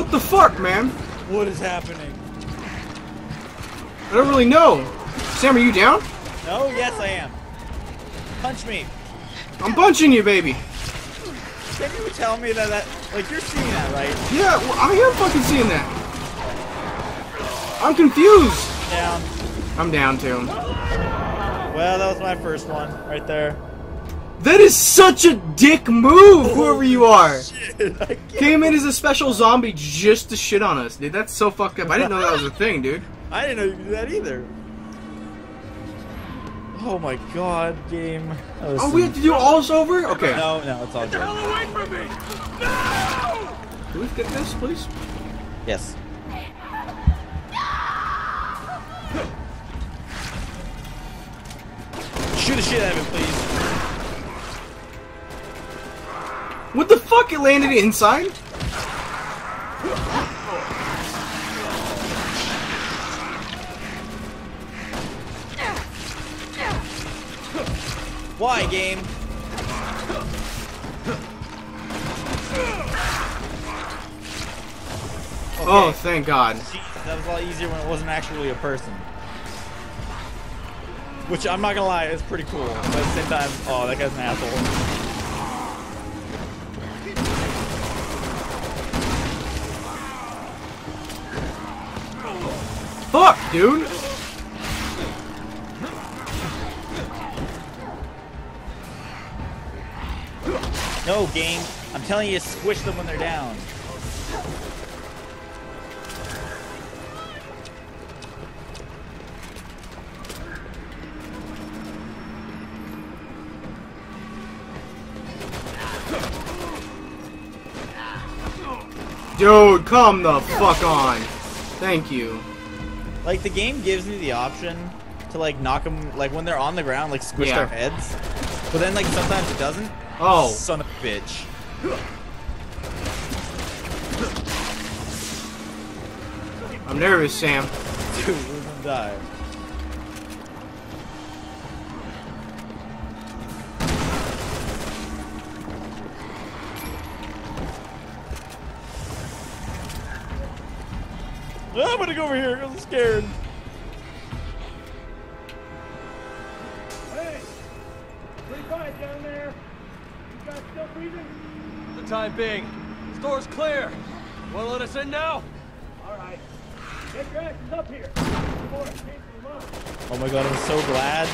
What the fuck, man? What is happening? I don't really know. Sam, are you down? No, yes I am. Punch me. I'm punching you, baby. Can you tell me that that like you're seeing that right? Yeah, well, I am fucking seeing that. I'm confused. Down. I'm down too. Well, that was my first one right there. That is such a dick move, whoever you are. Shit, Came in as a special zombie just to shit on us, dude. That's so fucked up. I didn't know that was a thing, dude. I didn't know you could do that either. Oh my god, game. That was Oh, we have to do all this over? Okay. No, no, it's all good. away from me! No! Can we get this, please? Yes. Shoot the shit out of it, please. What the fuck? It landed inside? Why, game? Oh, thank God. Jeez, that was a lot easier when it wasn't actually a person. Which I'm not gonna lie, it's pretty cool. But at the same time, oh, that guy's an asshole. Fuck, dude. No, game. I'm telling you, squish them when they're down. Dude, come the fuck on. Thank you. Like the game gives me the option to like knock them, like when they're on the ground, like squish Yeah. their heads. But then like sometimes it doesn't. Oh. son of a bitch. I'm nervous, Sam. Dude, we're gonna die. I'm gonna go over here. because I'm scared. Hey! Pretty quiet down there. You guys still breathing? For the time being, store's clear. Want to let us in now? All right. Get your asses up here. Before it came from the mine. Oh my god, I'm so glad.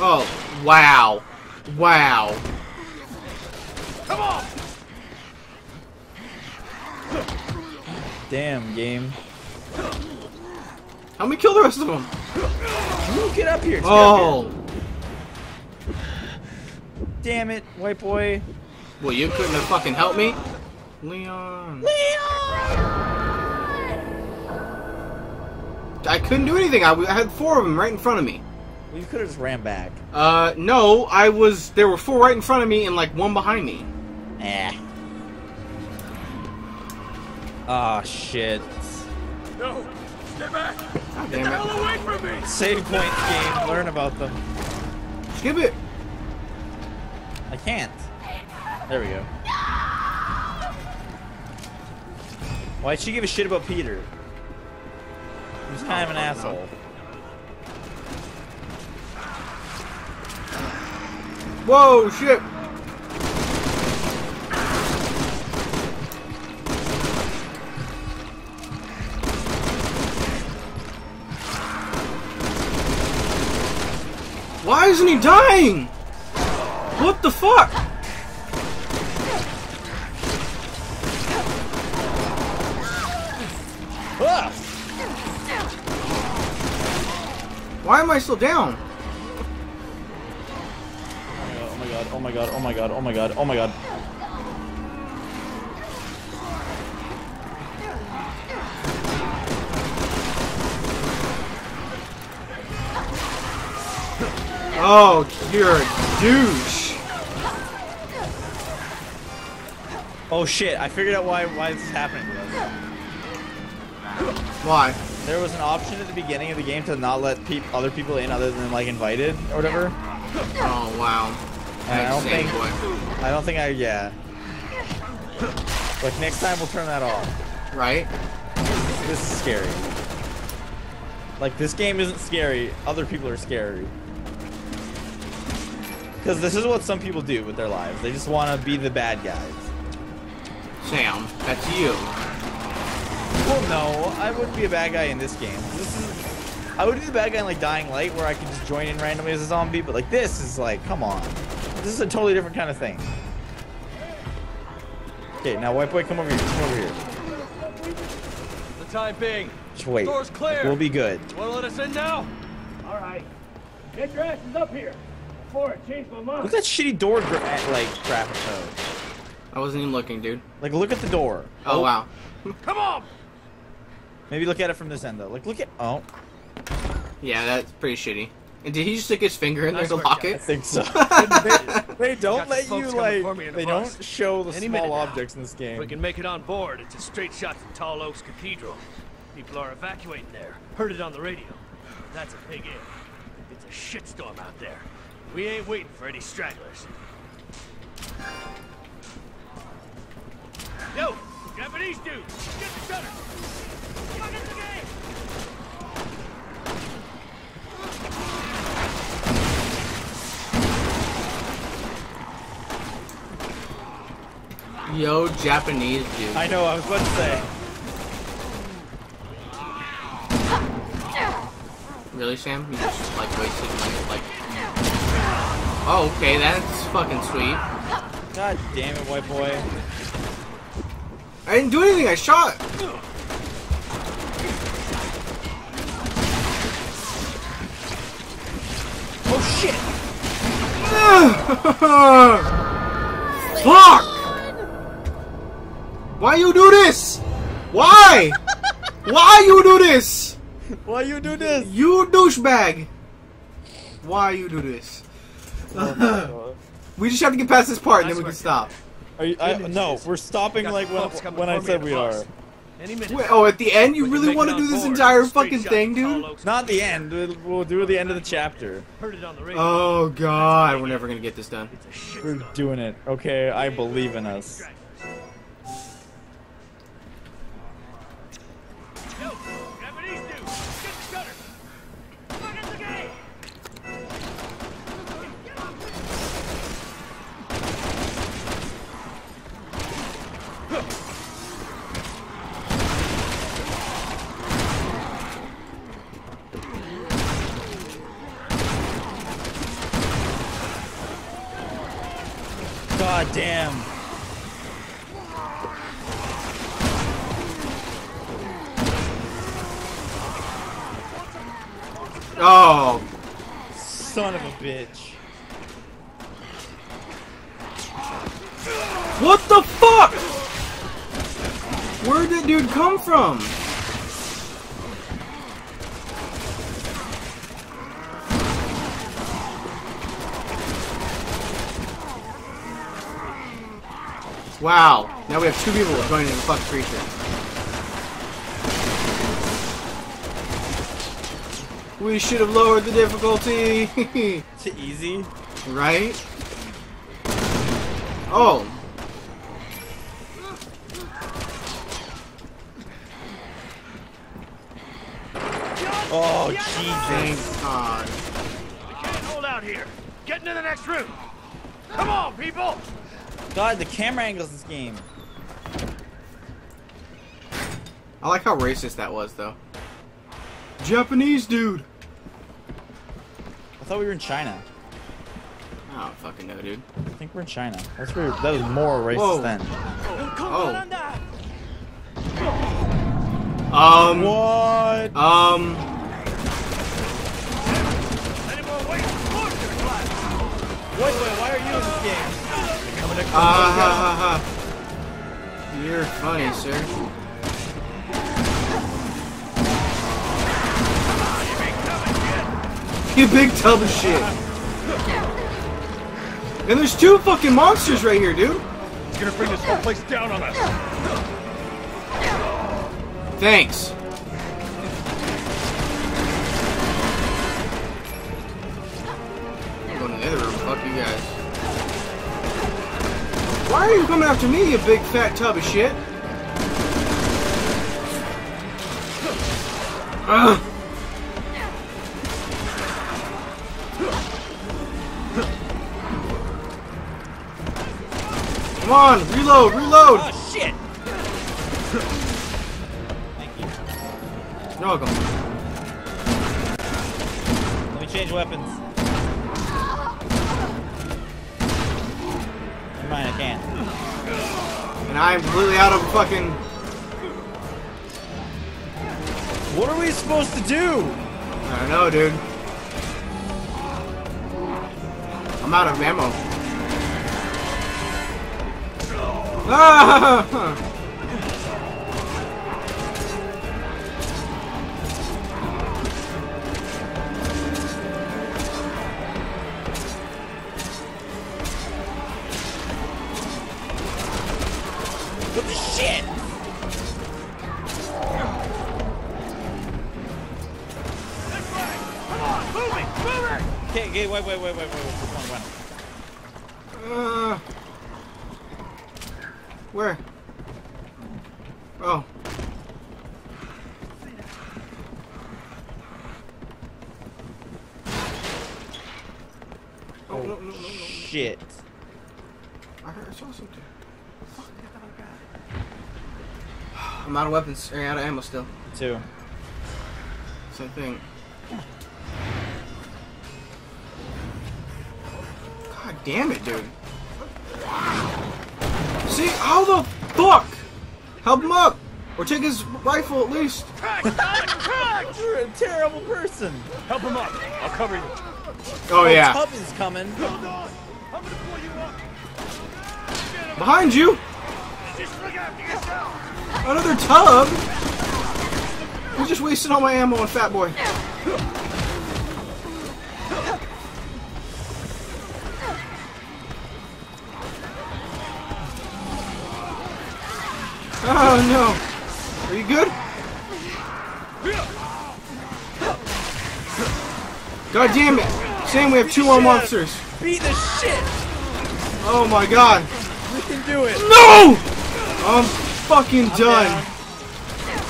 Oh, wow. Wow. Come on! Damn, game. Help me kill the rest of them. You get up here. Get up Oh. here. Damn it, white boy. Well, you couldn't have fucking helped me? Leon. Leon. I couldn't do anything. I, I had four of them right in front of me. Well, you could have just ran back. Uh, no, I was. There were four right in front of me and like one behind me. Eh. Ah, shit. No! Stay back! God Get the damn hell it. away from me! Save point game. Learn about them. Skip it. I can't. There we go. Why'd she give a shit about Peter? He was kind of an asshole. Whoa, shit. Why isn't he dying? What the fuck? Why am I still down? Oh my god, oh my god, oh my god, oh my god, oh my god. Oh, you're a douche. Oh shit, I figured out why why this is happening to us. Why? There was an option at the beginning of the game to not let peop other people in other than like invited or whatever. Oh, wow. I don't think. I don't think I yeah. Like next time we'll turn that off. right? This is scary. Like this game isn't scary. Other people are scary. Because this is what some people do with their lives. They just want to be the bad guys. Sam, that's you. Well, no, I wouldn't be a bad guy in this game. This is, I would be the bad guy in like Dying Light, where I can just join in randomly as a zombie. But like this is like, come on, this is a totally different kind of thing. Okay, now white boy, come over here. Come over here. The time being. Just wait. Door's clear. We'll be good. Want to let us in now? All right. Get your asses up here before I change my mind. Look at that shitty door gra- like graphic code. I wasn't even looking, dude. Like look at the door. Oh, oh. wow. Come on! Maybe look at it from this end though. Like look at oh, Yeah, that's pretty shitty. And did he just stick his finger in there to lock it? I think so. they, they don't let some you folks for like me the they bus. don't show the Any small minute now. objects in this game. If we can make it on board, it's a straight shot to Tall Oaks Cathedral. People are evacuating there. Heard it on the radio. That's a big if. It's a shitstorm out there. We ain't waiting for any stragglers. Yo, Japanese dude, get the shutter. Fuck it, the game. Yo, Japanese dude. I know. I was about to say. Really, Sam? You just like wasted my like. Oh, okay, that's fucking sweet. God damn it, white boy. I didn't do anything. I shot. Oh shit! Fuck! Why you do this? Why? Why you do this? Why you do this? You douchebag! Why you do this? we just have to get past this part and then we can stop. Are you, I, no, we're stopping like when, when I said we are. Any. Wait, oh, at the end, you really want to do this entire fucking thing, dude? Not the end. We'll, do the end of the chapter. Heard it on the radio. Oh god, we're never gonna get this done. It's a shit We're doing it. Okay, I believe in us. Damn. Oh, Son of a bitch. what the fuck? Where'd that dude come from? Wow, now we have two people joining the fucking creature. We should have lowered the difficulty. To easy. right? Oh. Oh, Thank Jesus. God. We can't hold out here. Get into the next room. Come on, people. God, the camera angles in this game. I like how racist that was, though. Japanese dude. I thought we were in China. I don't fucking know, dude. I think we're in China. That's where, that was more racist Whoa. then. Oh. Um. What? Um. Ah ha ha ha. You're funny, sir. You big tub of shit. And there's two fucking monsters right here, dude. He's gonna bring this whole place down on us. Thanks. Why are you coming after me, you big fat tub of shit? Ugh. Come on, reload, reload. Oh shit! Thank you. You're welcome. Let me change weapons. Never mind, I can't. And I'm completely out of fucking. What are we supposed to do? I don't know, dude. I'm out of ammo. Ah! Wait, wait, wait, wait, wait, wait. Which one, one? Uh, where? Oh. Oh, no, no, no, no, no. Shit. I heard I saw something. I'm out of weapons. I'm out of ammo still. Two. Same thing. Damn it, dude. See, how the fuck? Help him up! Or take his rifle at least. You're a terrible person. Help him up. I'll cover you. Oh, oh yeah. Tub is coming. Hold on. I'm gonna pull you up. Behind you! Just look after yourself. Another tub! You're just wasting all my ammo on Fat Boy. Oh no! Are you good? God damn it! Sam, we have two more monsters. Beat the shit. Oh my god! We can do it. No! I'm fucking I'm done. down.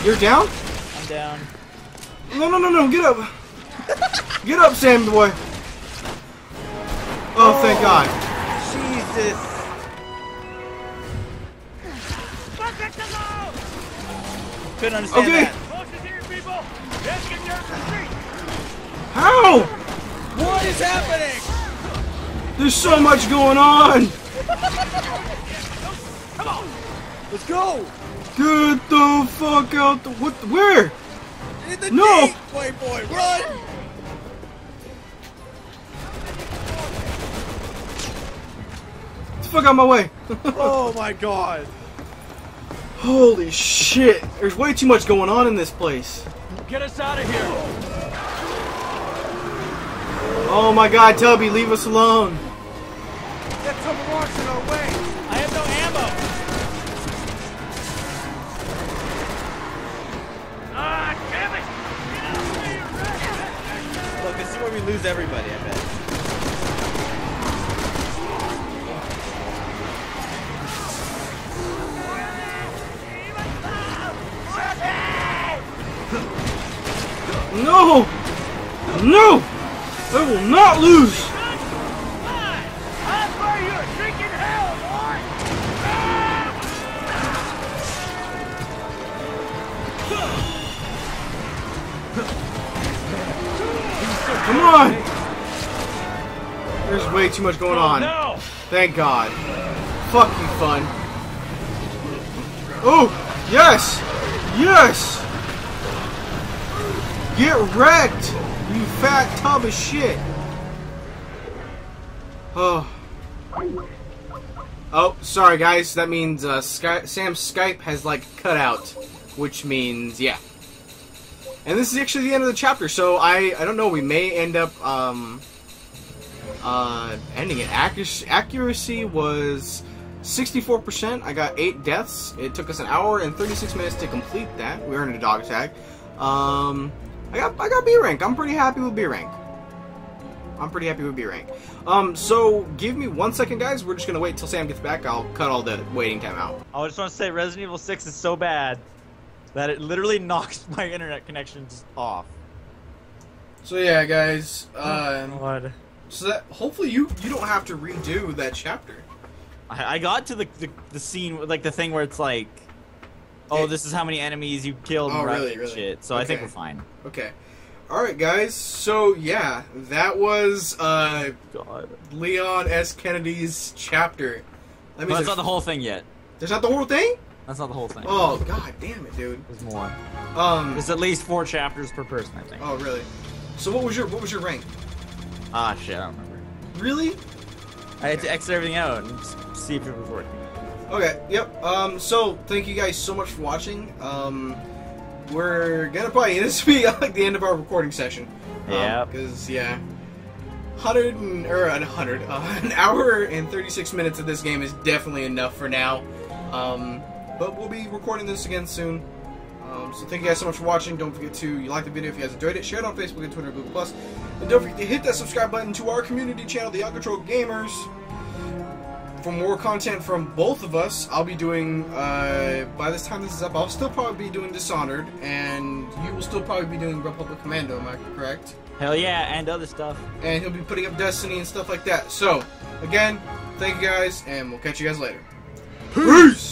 You're down? I'm down. No, no, no, no, get up. Get up, Sam boy. Oh, thank God. Oh, Jesus. Couldn't understand Okay. that. Closest here, people. Let's get down the street. How? What is happening? There's so much going on. Come on. Let's go. Get the fuck out the what? Where? In the No. gate, white boy, run. Get the fuck out my way. oh my god. Holy shit. There's way too much going on in this place. Get us out of here. Oh my God, Tubby, leave us alone. Get some rocks in our way. I have no ammo. Ah, damn it. Get out of here, Look, this is where we lose everybody, I bet. No! No! I will not lose! Come on! There's way too much going on. Thank God. Fuck you, fun. Oh! Yes! Yes! Get wrecked! You fat tub of shit! Oh. Oh, sorry guys. That means uh, Sky Sam's Skype has like cut out, which means yeah. And this is actually the end of the chapter, so I I don't know. We may end up um uh ending it. Accuracy, accuracy was 64%. I got eight deaths. It took us an hour and 36 minutes to complete that. We earned a dog tag. Um, I got I got B rank. I'm pretty happy with B rank. I'm pretty happy with B rank. Um, so give me one second, guys. We're just gonna wait till Sam gets back. I'll cut all the waiting time out. I just want to say Resident Evil 6 is so bad. that it literally knocks my internet connection just off. So yeah, guys. Uh, God. so that hopefully you you don't have to redo that chapter. I, I got to the, the the scene like the thing where it's like, oh, this is how many enemies you killed Oh, and really, really? shit. So I think we're fine. Okay. All right, guys. So yeah, that was uh, God. Leon S. Kennedy's chapter. That that's not the whole thing yet. there's not the whole thing. That's not the whole thing. Oh god damn it, dude. There's more. Um. There's at least four chapters per person, I think. Oh really? So what was your what was your rank? Ah, shit, I don't remember. Really? I had to exit everything out and see if it was working. Okay, yep. Um, so thank you guys so much for watching. Um, we're gonna probably this will be like the end of our recording session. Yep. Because yeah, hundred and or a hundred, uh, an hour and thirty six minutes of this game is definitely enough for now. Um, but we'll be recording this again soon. Um, so thank you guys so much for watching. Don't forget to you like the video if you guys enjoyed it. Share it on Facebook and Twitter, and Google Plus, and don't forget to hit that subscribe button to our community channel, the Uncontrolled Gamers for more content from both of us, I'll be doing, uh, by this time this is up, I'll still probably be doing Dishonored, and you will still probably be doing Republic Commando, am I correct? Hell yeah, and other stuff. And he'll be putting up Destiny and stuff like that. So, again, thank you guys, and we'll catch you guys later. Peace!